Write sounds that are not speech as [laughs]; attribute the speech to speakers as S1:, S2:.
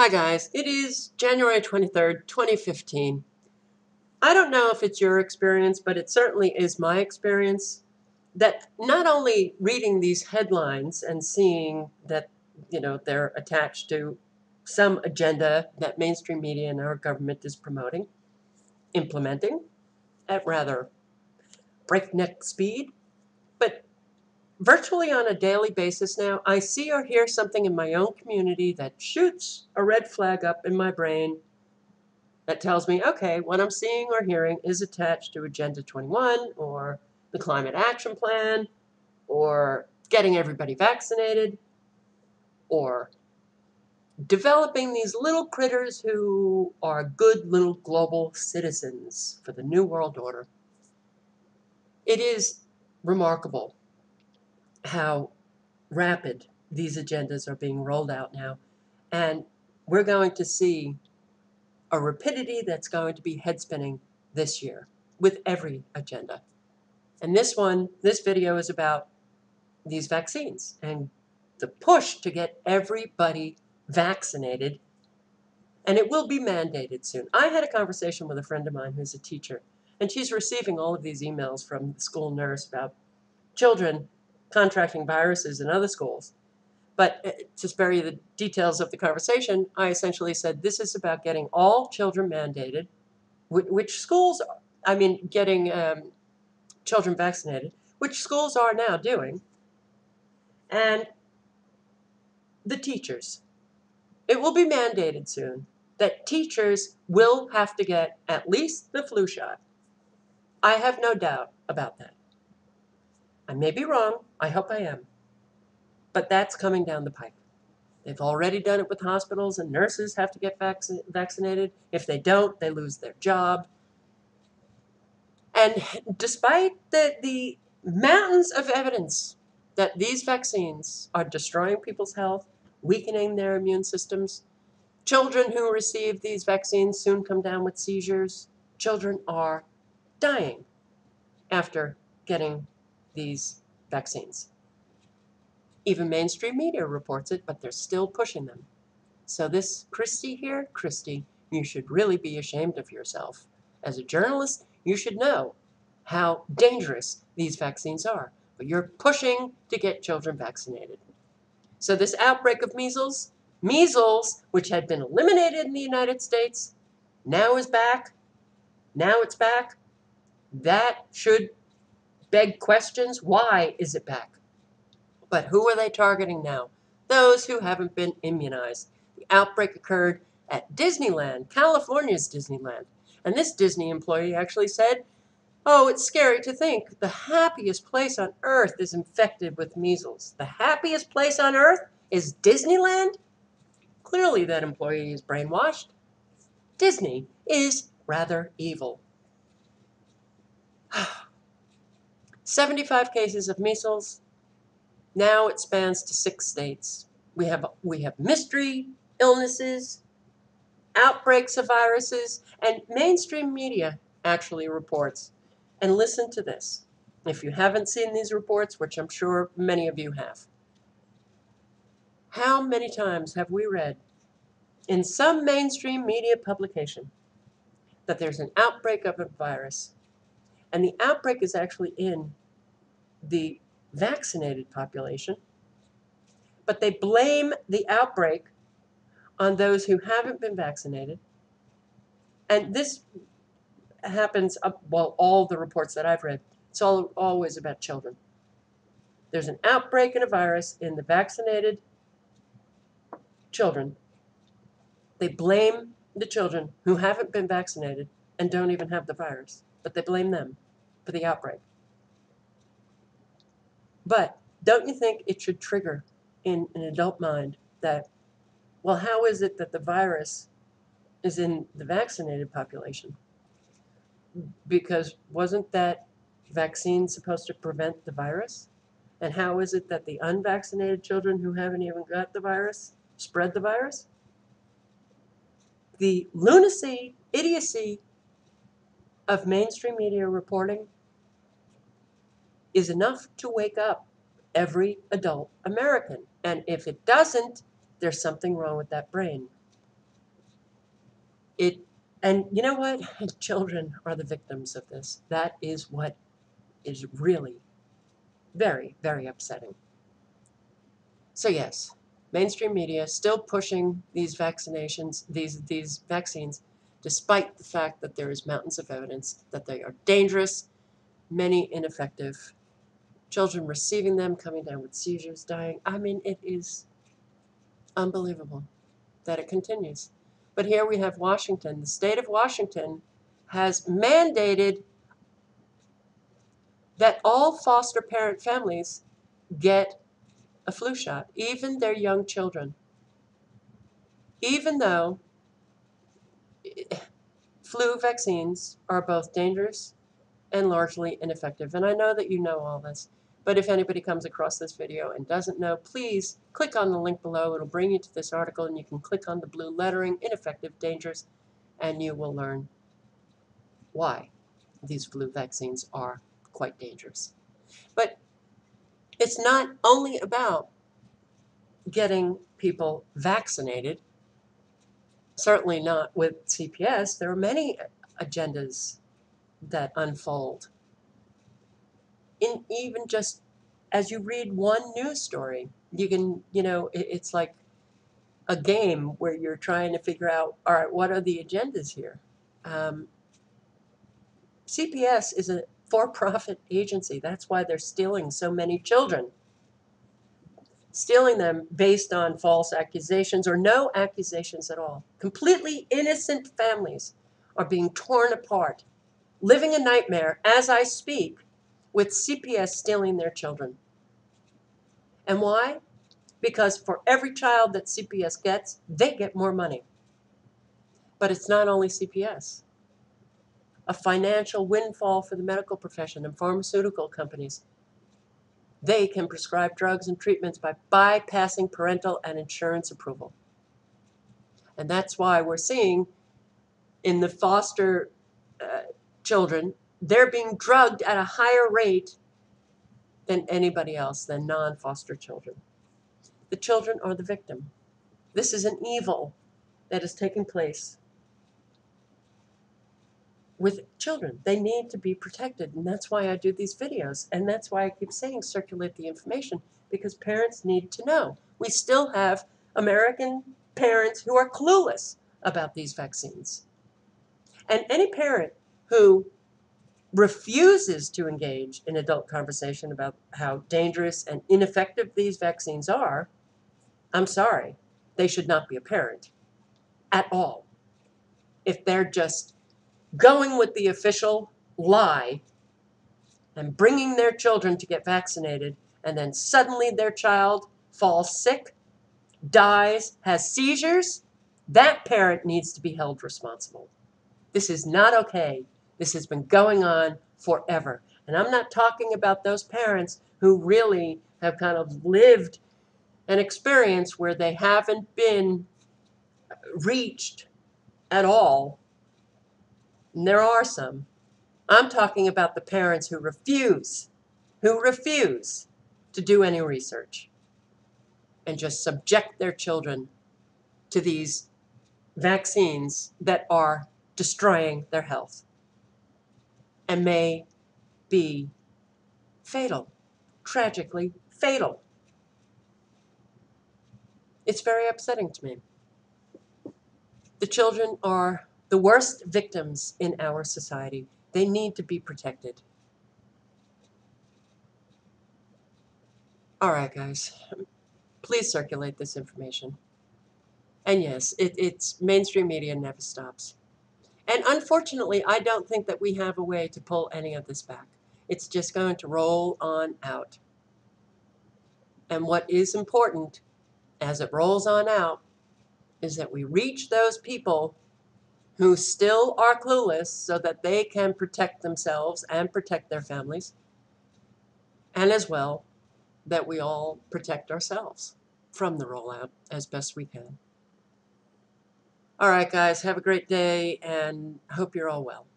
S1: Hi, guys. It is January 23rd, 2015. I don't know if it's your experience, but it certainly is my experience that not only reading these headlines and seeing that, you know, they're attached to some agenda that mainstream media and our government is promoting, implementing at rather breakneck speed, virtually on a daily basis now, I see or hear something in my own community that shoots a red flag up in my brain that tells me, okay, what I'm seeing or hearing is attached to Agenda 21 or the Climate Action Plan or getting everybody vaccinated or developing these little critters who are good little global citizens for the New World Order. It is remarkable how rapid these agendas are being rolled out now. And we're going to see a rapidity that's going to be head spinning this year with every agenda. And this one, this video is about these vaccines and the push to get everybody vaccinated. And it will be mandated soon. I had a conversation with a friend of mine who's a teacher, and she's receiving all of these emails from the school nurse about children contracting viruses in other schools. But uh, to spare you the details of the conversation, I essentially said this is about getting all children mandated, which schools, I mean, getting um, children vaccinated, which schools are now doing, and the teachers. It will be mandated soon that teachers will have to get at least the flu shot. I have no doubt about that. I may be wrong. I hope I am. But that's coming down the pipe. They've already done it with hospitals, and nurses have to get vac- vaccinated. If they don't, they lose their job. And despite the, the mountains of evidence that these vaccines are destroying people's health, weakening their immune systems, children who receive these vaccines soon come down with seizures. Children are dying after getting these vaccines. Even mainstream media reports it, but they're still pushing them. So, this Christie here, Christie, you should really be ashamed of yourself. As a journalist, you should know how dangerous these vaccines are, but you're pushing to get children vaccinated. So, this outbreak of measles, measles, which had been eliminated in the United States, now is back. Now it's back. That should beg questions. Why is it back? But who are they targeting now? Those who haven't been immunized. The outbreak occurred at Disneyland, California's Disneyland. And this Disney employee actually said, Oh, it's scary to think the happiest place on earth is infected with measles. The happiest place on earth is Disneyland? Clearly, that employee is brainwashed. Disney is rather evil. [sighs] 75 cases of measles. Now it spans to six states. We have, we have mystery illnesses, outbreaks of viruses, and mainstream media actually reports. And listen to this. If you haven't seen these reports, which I'm sure many of you have, how many times have we read in some mainstream media publication that there's an outbreak of a virus and the outbreak is actually in the vaccinated population, but they blame the outbreak on those who haven't been vaccinated. And this happens, up, well, all the reports that I've read, it's all, always about children. There's an outbreak in a virus in the vaccinated children. They blame the children who haven't been vaccinated and don't even have the virus, but they blame them for the outbreak. But don't you think it should trigger in an adult mind that, well, how is it that the virus is in the vaccinated population? Because wasn't that vaccine supposed to prevent the virus? And how is it that the unvaccinated children who haven't even got the virus spread the virus? The lunacy, idiocy of mainstream media reporting is enough to wake up every adult American. And if it doesn't, there's something wrong with that brain. it, and you know what? [laughs] Children are the victims of this. That is what is really very, very upsetting. So yes, mainstream media still pushing these vaccinations, these these vaccines, despite the fact that there is mountains of evidence that they are dangerous, many ineffective, children receiving them coming down with seizures, dying. I mean, it is unbelievable that it continues. But here we have Washington. The state of Washington has mandated that all foster parent families get a flu shot, even their young children. Even though eh, flu vaccines are both dangerous and largely ineffective. And I know that you know all this. But if anybody comes across this video and doesn't know, please click on the link below. It'll bring you to this article and you can click on the blue lettering, ineffective, dangerous, and you will learn why these flu vaccines are quite dangerous. But it's not only about getting people vaccinated, certainly not with CPS. There are many agendas that unfold in even just as you read one news story, you can, you know, it, it's like a game where you're trying to figure out, all right, what are the agendas here? Um, CPS is a for-profit agency. That's why they're stealing so many children. Stealing them based on false accusations or no accusations at all. Completely innocent families are being torn apart, living a nightmare as I speak with CPS stealing their children. And why? Because for every child that CPS gets, they get more money. But it's not only CPS. A financial windfall for the medical profession and pharmaceutical companies. They can prescribe drugs and treatments by bypassing parental and insurance approval. And that's why we're seeing in the foster children they're being drugged at a higher rate than anybody else, than non foster children. The children are the victim. This is an evil that is taking place with children. They need to be protected. And that's why I do these videos. And that's why I keep saying circulate the information because parents need to know. We still have American parents who are clueless about these vaccines. And any parent who refuses to engage in adult conversation about how dangerous and ineffective these vaccines are, I'm sorry, they should not be a parent at all. If they're just going with the official lie and bringing their children to get vaccinated, and then suddenly their child falls sick, dies, has seizures, that parent needs to be held responsible. This is not okay this has been going on forever. And I'm not talking about those parents who really have kind of lived an experience where they haven't been reached at all. And there are some. I'm talking about the parents who refuse, who refuse to do any research and just subject their children to these vaccines that are destroying their health and may be fatal, tragically fatal. It's very upsetting to me. The children are the worst victims in our society. They need to be protected. All right, guys, please circulate this information. And yes, it, it's mainstream media never stops. And unfortunately, I don't think that we have a way to pull any of this back. It's just going to roll on out. And what is important as it rolls on out is that we reach those people who still are clueless so that they can protect themselves and protect their families. And as well, that we all protect ourselves from the rollout as best we can. All right, guys, have a great day and hope you're all well.